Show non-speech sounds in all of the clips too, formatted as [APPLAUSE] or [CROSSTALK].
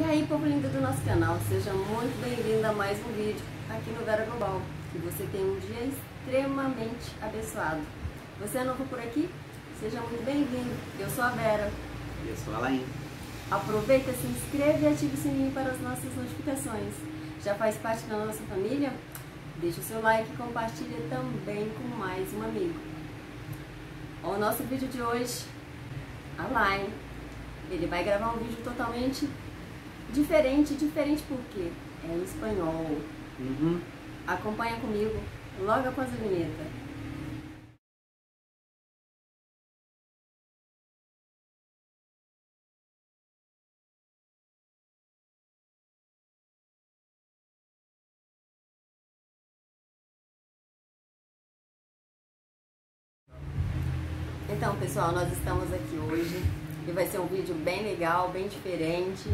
E aí, povo lindo do nosso canal, seja muito bem-vindo a mais um vídeo aqui no Vera Global. Que você tenha um dia extremamente abençoado. Você é novo por aqui? Seja muito bem-vindo. Eu sou a Vera. E eu sou a Alain. Aproveita, se inscreve e ative o sininho para as nossas notificações. Já faz parte da nossa família? Deixa o seu like e compartilha também com mais um amigo. O nosso vídeo de hoje, Alain, ele vai gravar um vídeo totalmente diferente, diferente porque é em espanhol. Uhum. Acompanha comigo logo após a vinheta. Então, pessoal, nós estamos aqui hoje e vai ser um vídeo bem legal, bem diferente.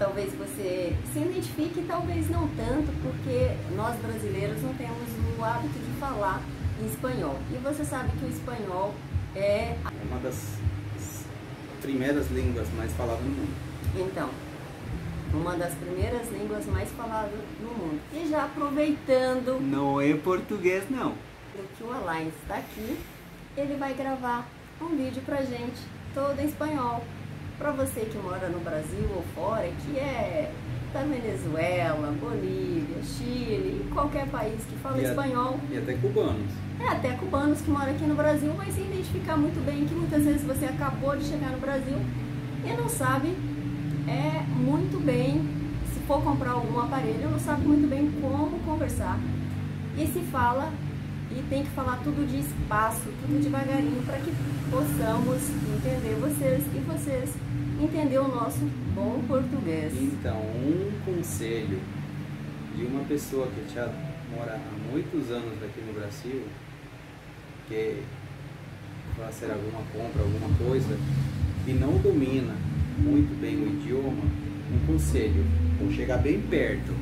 Talvez você se identifique, talvez não tanto, porque nós brasileiros não temos o hábito de falar em espanhol. E você sabe que o espanhol é. É uma das primeiras línguas mais faladas no mundo. Então, uma das primeiras línguas mais faladas no mundo. E já aproveitando Não é português, não. que o Alain está aqui, ele vai gravar um vídeo pra gente, todo em espanhol. Pra você que mora no Brasil ou fora, que é da Venezuela, Bolívia, Chile, qualquer país que fala E a- espanhol, E até cubanos. é, até cubanos que moram aqui no Brasil vai se identificar muito bem que muitas vezes você acabou de chegar no Brasil e não sabe é muito bem, se for comprar algum aparelho, não sabe muito bem como conversar. E se fala e tem que falar tudo de espaço, tudo devagarinho para que possamos entender vocês entender o nosso bom português. Então, um conselho de uma pessoa que já mora há muitos anos aqui no Brasil, que vai fazer alguma compra, alguma coisa, e não domina muito bem o idioma, um conselho, vou chegar bem perto.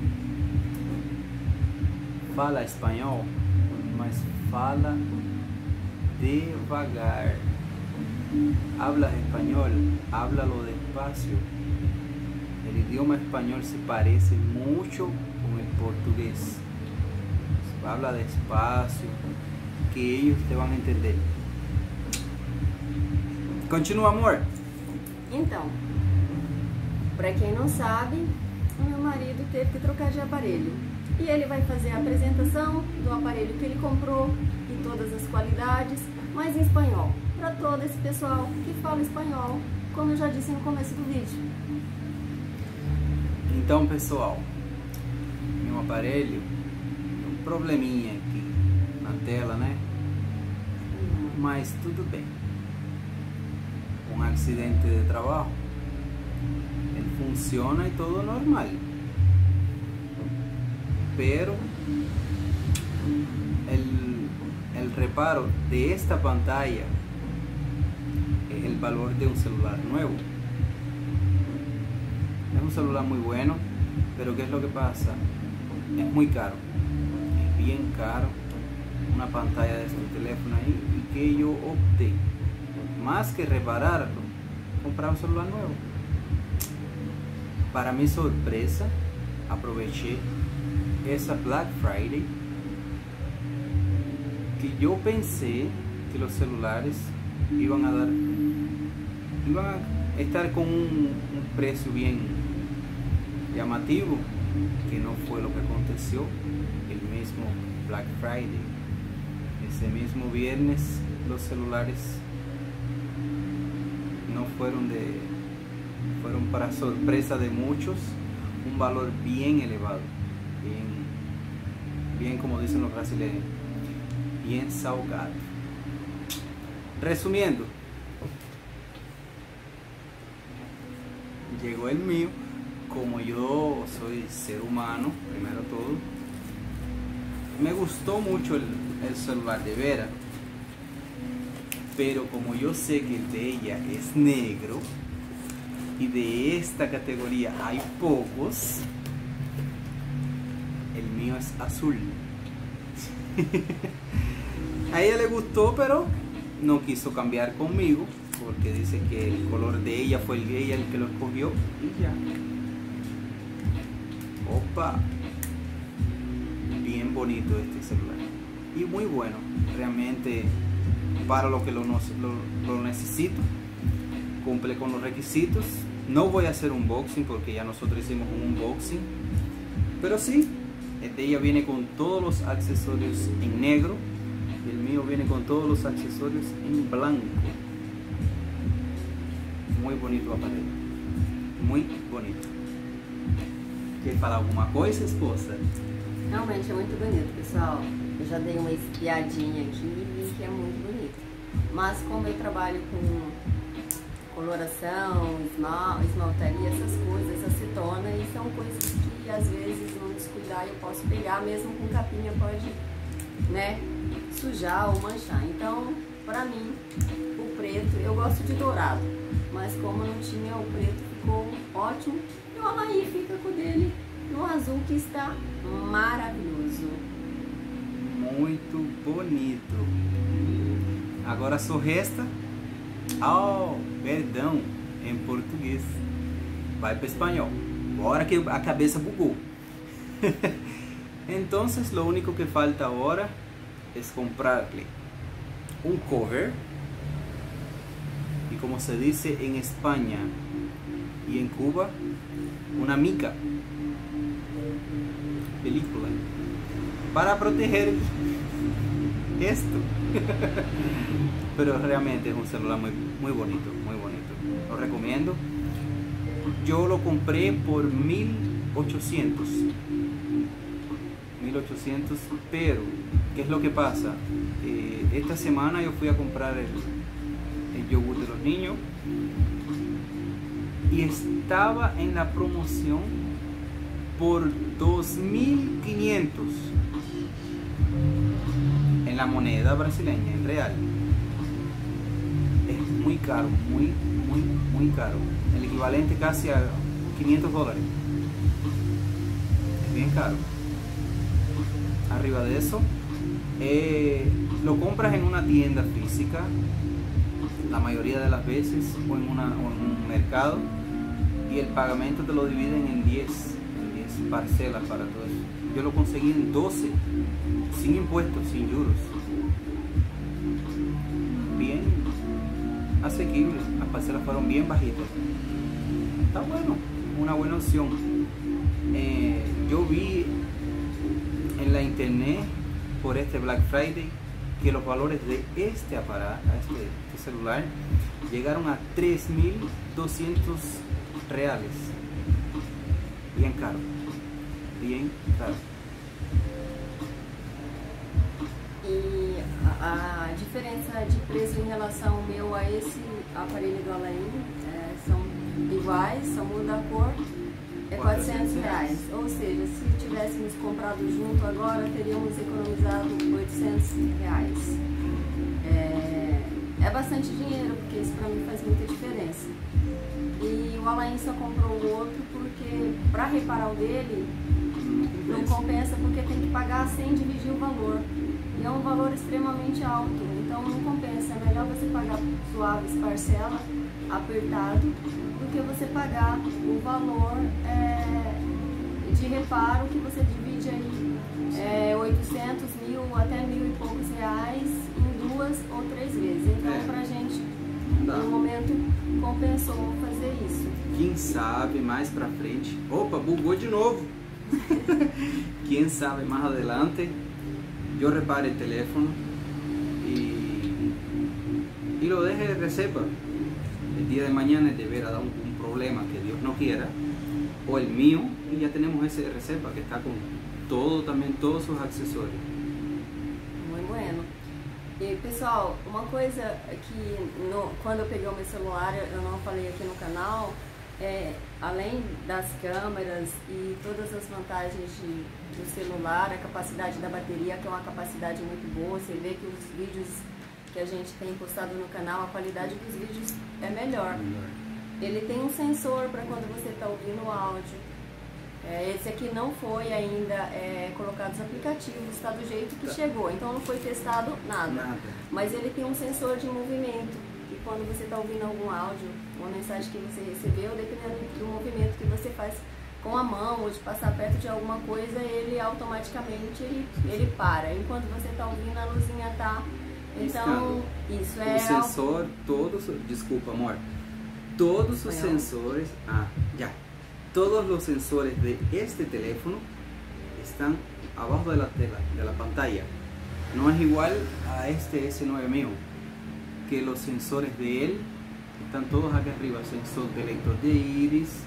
Fala espanhol, mas fala devagar. Hablas español, háblalo despacio. El idioma español se parece mucho con el portugués. Habla despacio, que ellos te van a entender. Continúa, amor. Então, para quem não sabe, o meu marido teve que trocar de aparelho. E ele vai fazer a apresentação do aparelho que ele comprou e todas as qualidades, mas em espanhol, para todo esse pessoal que fala espanhol, como eu já disse no começo do vídeo. Então, pessoal, meu aparelho, tem um probleminha aqui na tela, né? Mas tudo bem. Um acidente de trabajo. Ele funciona e todo normal. Pero el, el reparo de esta pantalla es el valor de un celular nuevo. Es un celular muy bueno, pero ¿qué es lo que pasa? Es muy caro. Es bien caro una pantalla de este teléfono ahí y que yo opté, más que repararlo, comprar un celular nuevo. Para mi sorpresa, aproveché esa Black Friday que yo pensé que los celulares iban a dar iban a estar con un, precio bien llamativo que no fue lo que aconteció el mismo Black Friday. Ese mismo viernes los celulares no fueron de fueron para sorpresa de muchos un valor bien elevado bien como dicen los brasileños bien salgado resumiendo llegó el mío como yo soy ser humano primero todo me gustó mucho el, el de Vera pero como yo sé que el de ella es negro y de esta categoría hay pocos el mío es azul [LAUGHS] a ella le gustó pero no quiso cambiar conmigo porque dice que el color de ella fue el ella el que lo escogió y ya. Opa, bien bonito este celular. Y muy bueno, realmente para lo que lo necesito, cumple con los requisitos. No voy a hacer un unboxing porque ya nosotros hicimos un unboxing, pero sí, este ella viene con todos los accesorios en negro el mío viene con todos los accesorios en blanco. Muy bonito aparelho. Muy bonito. Quer falar alguma coisa, esposa? Realmente é muito bonito, pessoal. Eu já dei uma espiadinha aqui e que é muito bonito. Mas como eu trabalho com coloração, esmaltaria, essas coisas, acetona, e são coisas que às vezes não descuidar eu posso pegar, mesmo com capinha pode, né, sujar ou manchar. Então, para mim, o preto, eu gosto de dourado, mas como não tinha o preto, ficou ótimo. E o Alain fica com o dele no azul, que está maravilhoso. Muito bonito. Agora só resta... Oh, perdão, em português. Vai para espanhol. Agora que a cabeça bugou. [LAUGHS] então, lo único que falta agora es comprarle un cover y como se dice en España y en Cuba, una mica, película, para proteger esto. [LAUGHS] Pero realmente es un celular muy, muy bonito, muy bonito. Lo recomiendo. Yo lo compré por 1800. 1800, pero ¿Qué es lo que pasa? Eh, esta semana yo fui a comprar el, el yogur de los niños y estaba en la promoción por 2500 en la moneda brasileña, en real. Es muy caro, muy, muy, muy caro. El equivalente casi a 500 dólares. Es bien caro. Arriba de eso, eh, lo compras en una tienda física, la mayoría de las veces, o en, una, un mercado, y el pagamento te lo dividen en 10, en 10 parcelas para todo eso. Yo lo conseguí en 12, sin impuestos, sin juros. Bien asequible, las parcelas fueron bien bajitas. Está bueno, una buena opción. Eh, yo vi por este Black Friday que los valores de este aparato, este, este celular, llegaron a 3.200 reales. Bien caro. Bien caro. E a, diferença de preço em relação ao meu a esse aparelho do Alain é, são iguais, só muda a cor é 400 reais. Ou seja, se tivéssemos comprado junto agora, teríamos economizado 800 reais. É, é bastante dinheiro, porque isso para mim faz muita diferença. E o Alain só comprou o outro porque para reparar o dele não compensa porque tem que pagar sem dividir o valor. E é um valor extremamente alto, então não compensa. É melhor você pagar suaves parcela, apertado, do que você pagar o valor é, de reparo que você divide aí é, 800, mil, até mil e poucos reais em duas ou três vezes. Então, é. pra gente, no momento, compensou fazer isso. Quem sabe mais pra frente. Opa, bugou de novo! [LAUGHS] Quem sabe mais adelante eu repare o telefone e, e lo deje de reserva el día de mañana te a dar un, un, problema que Dios no quiera, o el mío, y ya tenemos ese reserva que está con todo também, todos os acessórios. Muito bueno. E pessoal, uma coisa que no, quando eu peguei o meu celular, eu não falei aqui no canal, é, além das câmeras e todas as vantagens de, do celular, a capacidade da bateria, que é uma capacidade muito boa, você vê que os vídeos que a gente tem postado no canal, a qualidade dos vídeos é melhor. Ele tem um sensor para quando você está ouvindo o áudio. É, esse aqui não foi ainda é, colocado os aplicativos, está do jeito que tá. chegou, então não foi testado nada. nada. Mas ele tem um sensor de movimento, e quando você está ouvindo algum áudio, uma mensagem que você recebeu, dependendo do movimento que você faz, com a mão ou de passar perto de alguma coisa, ele automaticamente ele, ele para. Enquanto você está ouvindo, a luzinha tá. Então, isso é. O sensor, todos. Desculpa, amor. Todos os sensores. Ah, já. Todos os sensores de este teléfono estão abaixo da tela, da pantalla. Não é igual a este S9 mío, que os sensores de ele estão todos aqui arriba. Sensor de leitor de iris,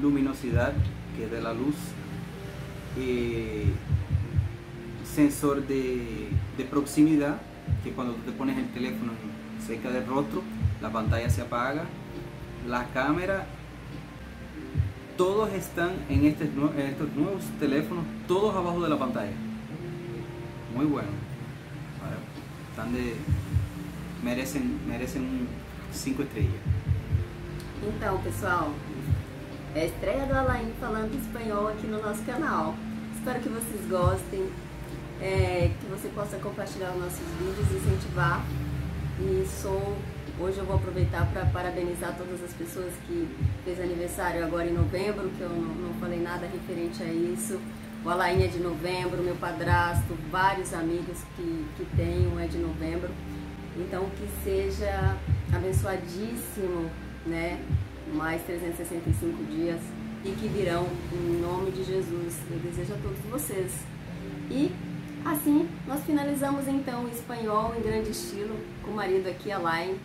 luminosidad, que es de la luz, eh, sensor de, de, proximidad, que cuando tú te pones el teléfono cerca del rostro, la pantalla se apaga, la cámara, todos están en, este, en estos nuevos teléfonos, todos abajo de la pantalla. Muy bueno. Están de, merecen, merecen cinco estrellas. Então, pessoal, É a estreia do Alain falando espanhol aqui no nosso canal. Espero que vocês gostem, é, que você possa compartilhar os nossos vídeos, incentivar. E sou hoje eu vou aproveitar para parabenizar todas as pessoas que fez aniversário agora em novembro, que eu não, não falei nada referente a isso. O Alain é de novembro, meu padrasto, vários amigos que, que tenho é de novembro. Então que seja abençoadíssimo, né? mais 365 dias e que virão em nome de Jesus. Eu desejo a todos vocês. E assim nós finalizamos então o espanhol em grande estilo com o marido aqui, Alain.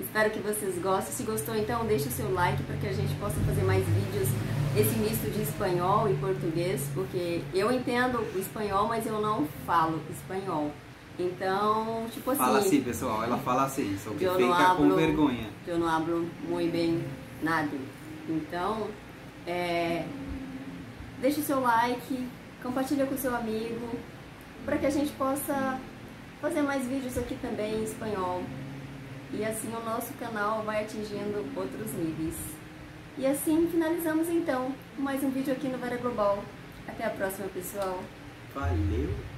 Espero que vocês gostem. Se gostou, então deixe o seu like para que a gente possa fazer mais vídeos esse misto de espanhol e português, porque eu entendo o espanhol, mas eu não falo espanhol. Então, tipo assim. Fala assim, pessoal, ela fala assim, só que fica hablo, com vergonha. Eu não hablo muito bem nada. Então, é, deixe o seu like, compartilha com seu amigo, para que a gente possa fazer mais vídeos aqui também em espanhol. E assim o nosso canal vai atingindo outros níveis. E assim finalizamos então mais um vídeo aqui no Vera Global. Até a próxima, pessoal. Valeu!